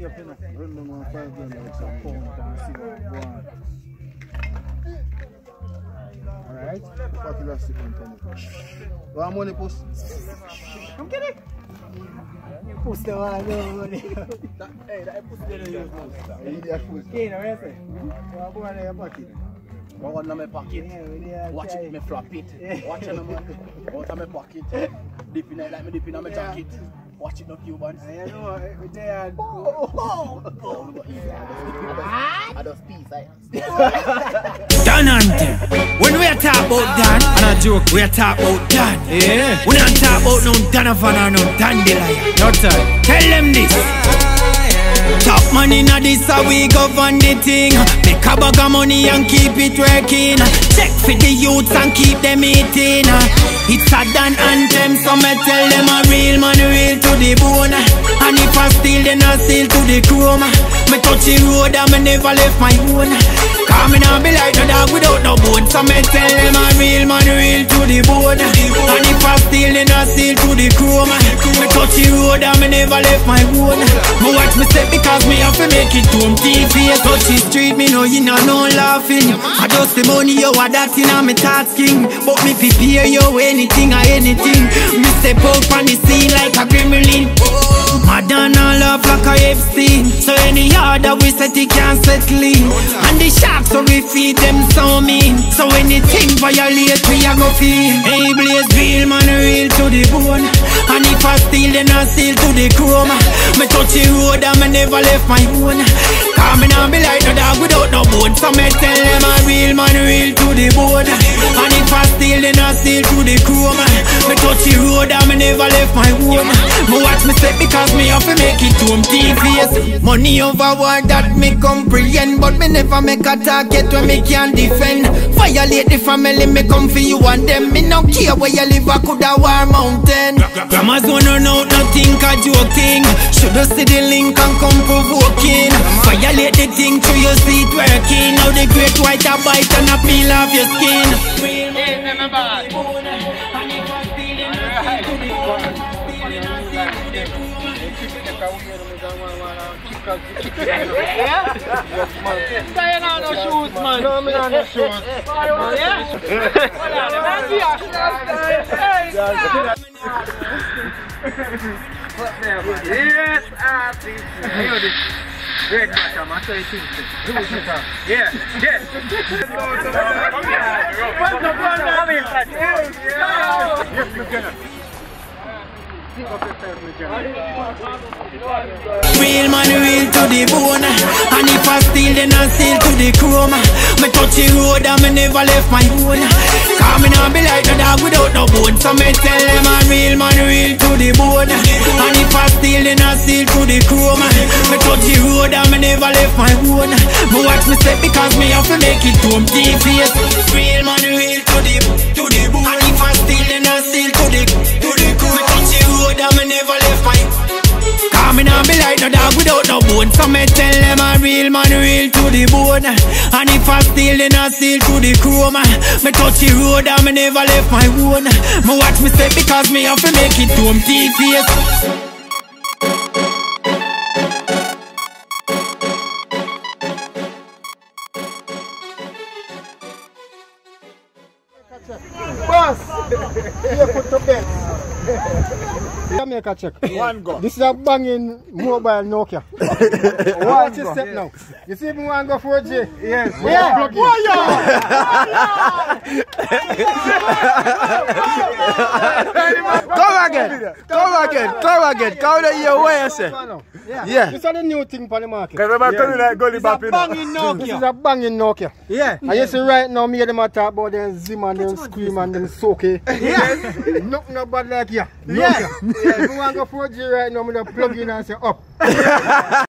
Run them on five grand like some pound and see what go on. Alright? Fuck elastic and Tony. What money post? Come get it. Push the one, no money. Hey, that pussy there you use. You need that food. Okay, now you say? What go in your pocket? In my pocket. Yeah. Watch it, me flop it. Yeah. Watch it. Out of my pocket. Dip in it like me dip in my Yeah. Jacket. Watch it, no Cubans. I know, eh, we there. Oh, oh, oh. I just peace, I. Dan Hunter. When we are talk about Dan, and a joke, we are talk about Dan. Yeah. We don't talk about no Donovan or no Dandelion. No time. Tell them this. Top money na this how we govern the thing Make a bag of money and keep it working Check for the youths and keep them eating It's a Dan anthem so me tell them a real man real to the bone. And if I steal then I steal to the chrome Me touch the road and me never left my own. Cause me not be like no dog without no bone. So me tell them a real man real to the bone. And if I steal then I steal to the chrome. Me touch the road and me never left my own. Me watch me step because me have to make it home TV Touch the street me know you know no laughing. I just the money yo what that in me thoughts king. But me prepare yo anything or anything. Me step out from the scene like a gremlin a So any yard that we set it can't set clean. And the sharks so we feed them so mean. So anything violate we a go feel Hey Blaze real man real to the bone. And if I steal then I steal to the chrome. Me touch the road and me never left my own. Cause me not be like no dog without no bone. So me tell them a real man real to the bone. And if I steal then I steal to the chrome Me touch the road and me never left my home. Me watch me step because me have to make it home TVS Money over war that me comprehend But me never make a target when me can't defend. Violate the family me come for you and them. Me no care where you live I coulda war mountain. Grandma's wanna know nothing a joking. Shoulda see the link and come provoking. Violate the thing to your seat working. Now the great white a bite and a peel off your skin Staying on no shoes, man. No, me on no shoes. Yes, artist. Great match, I'm going to say it. Yeah, yes. Real man real to the bone. And if I steal then I steal to the chrome. Me touch the road and me never left my own. Cause me not be like no dog without no bone. So me tell them a real man real to the bone. And if I steal then I steal to the chrome. Me touch the road and me never left my own. Me watch me step because me have to make it home. TVS Real man bone So me tell them a real man real to the bone. And if I steal then I steal to the chrome. Me touch the road and me never left my own. Me watch me step because me have to make it to home TVS Boss, you put to bed. Come here, check. One go. This is a banging mobile Nokia. Watch your step now. You see me want go 4G? Yes. Yeah. Come again. Come again. Come again. Come the year where you say. Yeah. Yeah. This is the new thing for the market. Cause remember tell you like Gully Bop you know. Banging This is a banging Nokia. Yeah. And you see right now, me and them a talk about them Zim and them Scream and them Soke. Yeah. Nothing no bad like ya. Nokia. Yeah. If you want go 4G right now, I'm going to plug in and say up.